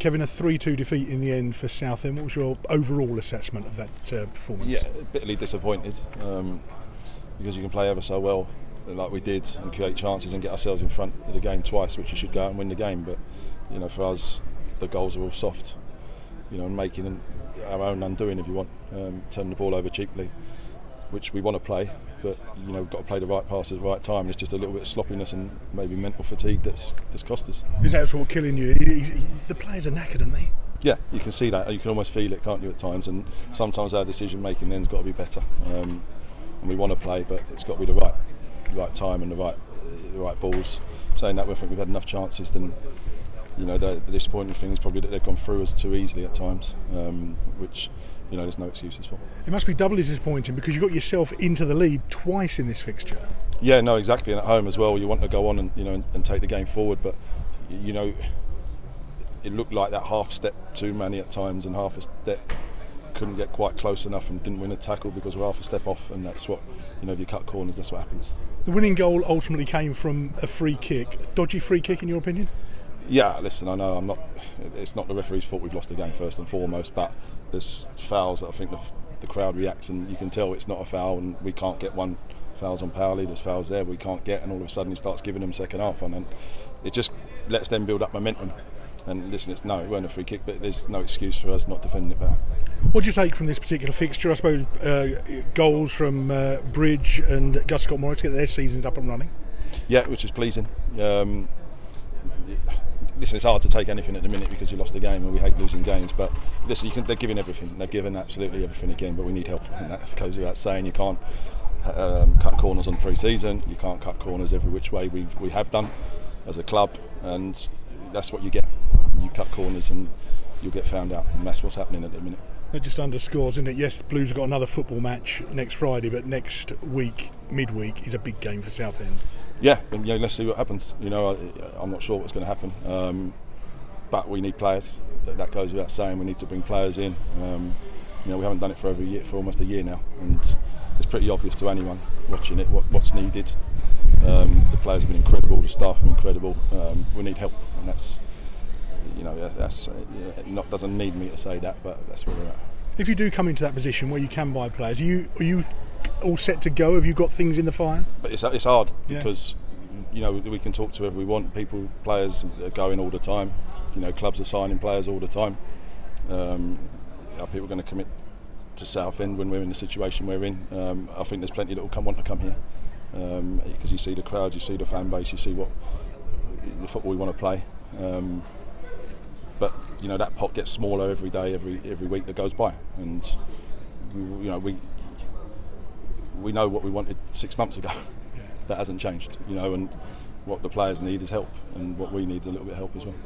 Kevin, a 3 2 defeat in the end for Southend. What was your overall assessment of that uh, performance? Yeah, bitterly disappointed um, because you can play ever so well like we did and create chances and get ourselves in front of the game twice, which you should go out and win the game. But you know, for us, the goals are all soft. You know, and making our own undoing if you want, um, turning the ball over cheaply, which we want to play. But you know, we've got to play the right pass at the right time. It's just a little bit of sloppiness and maybe mental fatigue that's that's cost us. Is that what's killing you? He- he- the players are knackered, aren't they? Yeah, you can see that. You can almost feel it, can't you, at times? And sometimes our decision making then's got to be better. Um, and we want to play, but it's got to be the right, right time and the right, the right balls. Saying that, we think we've had enough chances. Then, you know, the, the disappointing thing is probably that they've gone through us too easily at times, um, which, you know, there's no excuses for. It must be doubly disappointing because you got yourself into the lead twice in this fixture. Yeah, no, exactly. And at home as well, you want to go on and you know and, and take the game forward, but you know, it looked like that half step too many at times, and half a step couldn't get quite close enough and didn't win a tackle because we're half a step off, and that's what you know. If you cut corners, that's what happens. The winning goal ultimately came from a free kick. A dodgy free kick, in your opinion? Yeah, listen, I know I'm not. It's not the referee's fault we've lost the game first and foremost, but there's fouls that I think the, the crowd reacts, and you can tell it's not a foul, and we can't get one. Fouls on Powley, there's fouls there we can't get, and all of a sudden he starts giving them second half, and then it just lets them build up momentum. And listen, it's no, it weren't a free kick, but there's no excuse for us not defending it better. What do you take from this particular fixture? I suppose uh, goals from uh, Bridge and Gus Scott Morris to get their seasons up and running. Yeah, which is pleasing. Um, listen, it's hard to take anything at the minute because you lost the game and we hate losing games. But listen, you can, they're giving everything. They're giving absolutely everything again, but we need help. And that goes without saying. You can't um, cut corners on pre-season. You can't cut corners every which way we we have done as a club, and that's what you get. You cut corners and you'll get found out, and that's what's happening at the minute. That just underscores, isn't it? Yes, Blues have got another football match next Friday, but next week, midweek, is a big game for Southend. Yeah, you let's see what happens. You know, I, I'm not sure what's going to happen, um, but we need players. That, goes without saying. We need to bring players in. Um, you know, we haven't done it for over a year, for almost a year now, and it's pretty obvious to anyone watching it what, what's needed. Um, the players have been incredible. The staff have been incredible. Um, we need help, and that's you know that's, that's not doesn't need me to say that, but that's where we're at. If you do come into that position where you can buy players, are you are you all set to go? Have you got things in the fire? But it's it's hard Yeah. because you know we can talk to whoever we want. People, players are going all the time. You know, clubs are signing players all the time. Um, are people going to commit to Southend when we're in the situation we're in? Um, I think there's plenty that will come want to come here because you see the crowd, you see the fan base, you see what the football we want to play. Um, but you know that pot gets smaller every day, every every week that goes by, and you know we we know what we wanted six months ago. That hasn't changed, you know, and what the players need is help, and what we need is a little bit of help as well.